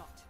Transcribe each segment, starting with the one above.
shot.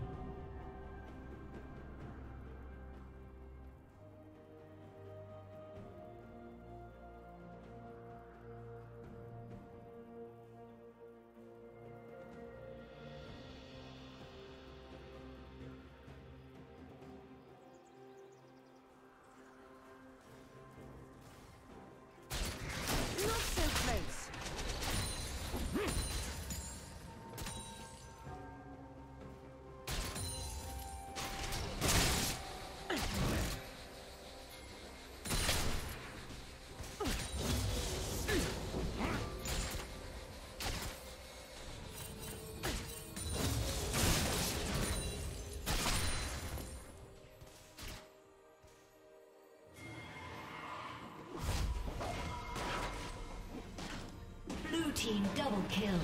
Kill.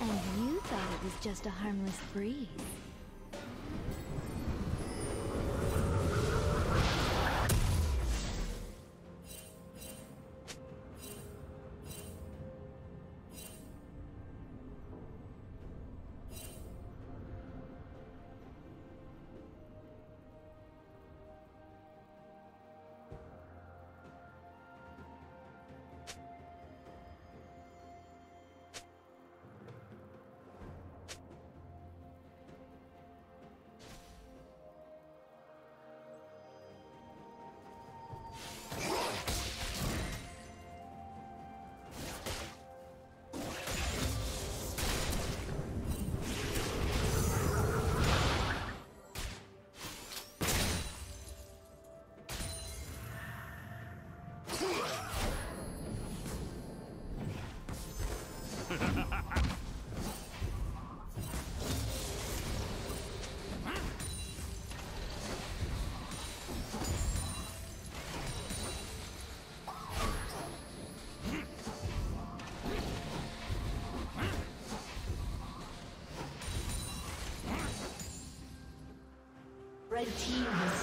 And you thought it was just a harmless breeze. Red team has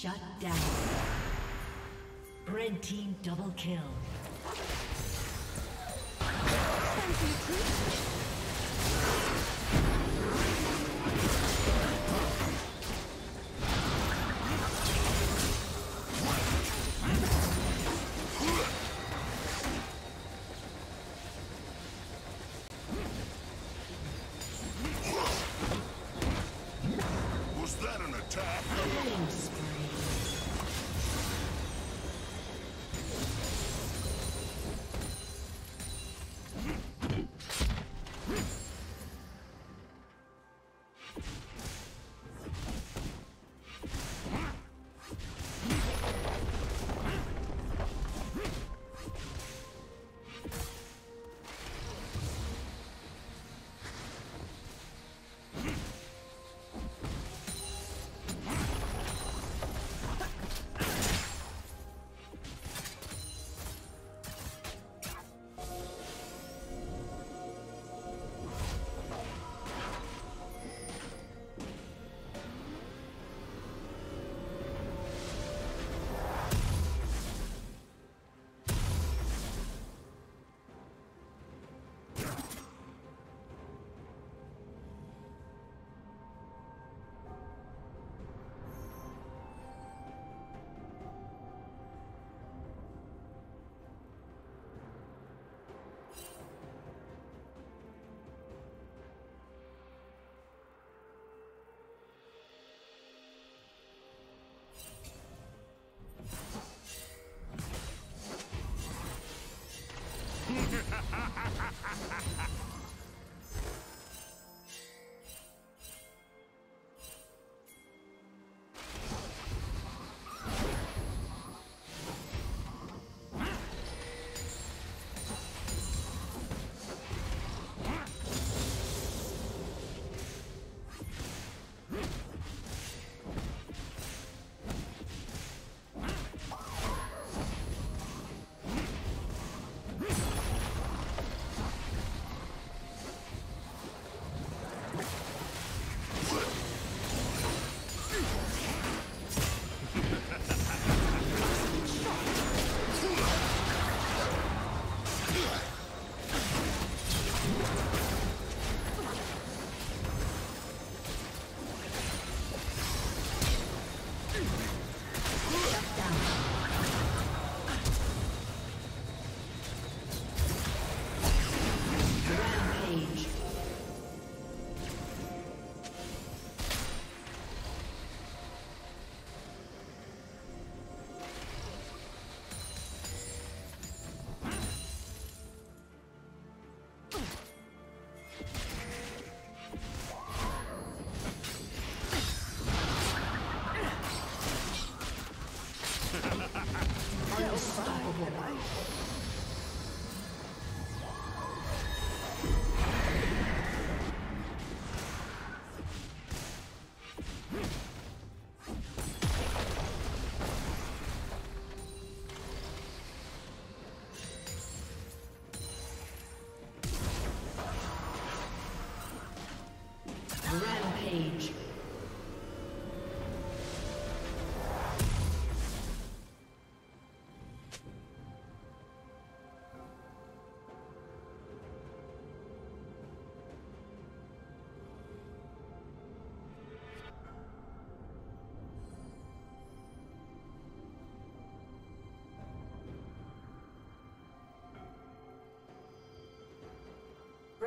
Shut down. Red team double kill. Was that an attack? Ha ha ha ha!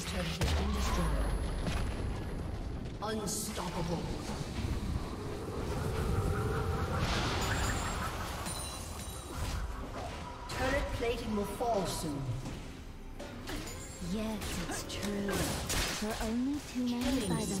Team's turret has been destroyed. Unstoppable. Turret plating will fall soon. Yes, it's true. For only too many by the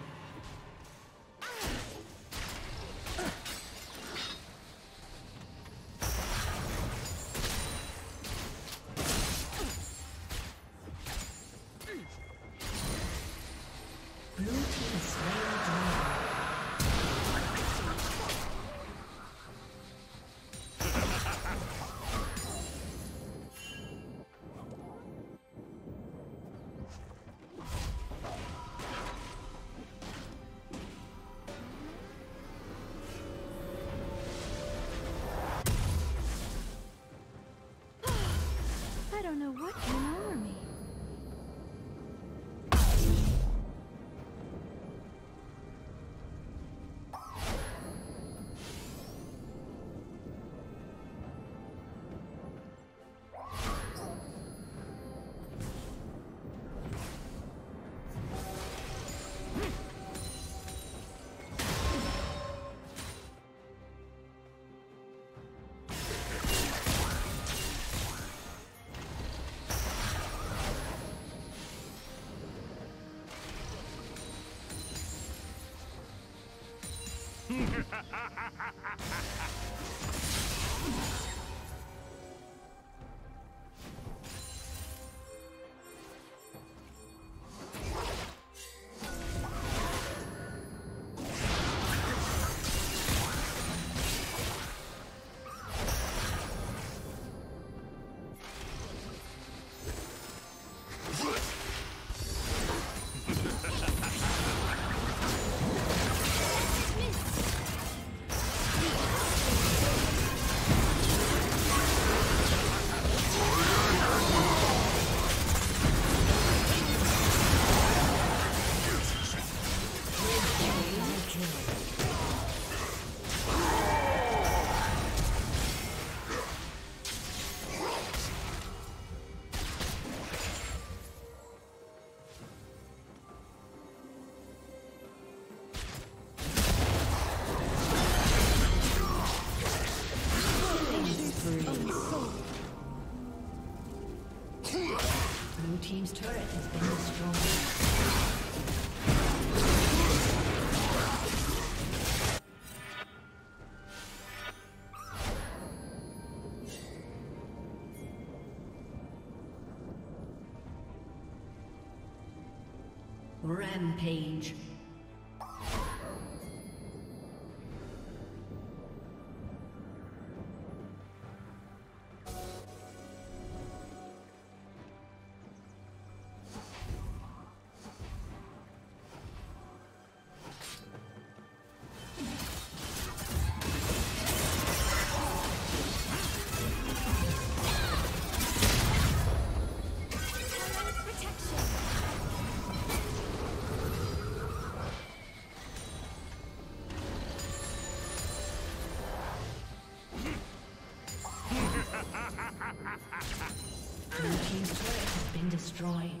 Don't know what came over ha ha ha! Rampage. Destroyed.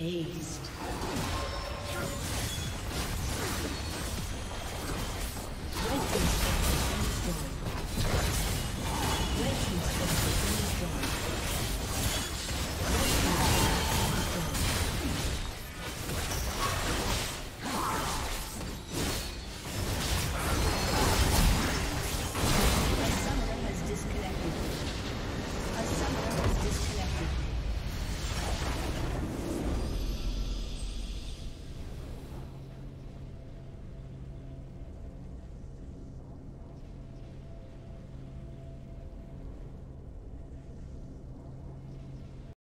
Aced.